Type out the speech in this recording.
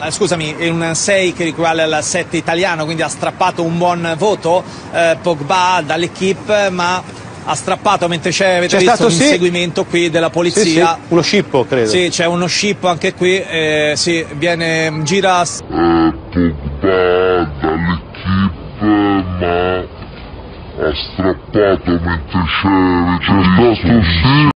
Ah, scusami, è un 6 che equivale al 7 italiano, quindi ha strappato un buon voto eh, Pogba dall'equipe, ma ha strappato mentre c'è, avete C'è visto stato, un sì. inseguimento qui della polizia. sì, sì. uno scippo, credo. Sì, c'è uno scippo anche qui, eh, sì, viene, gira eh, Pogba dall'equipe ma ha strappato mentre c'è, avete visto, sì,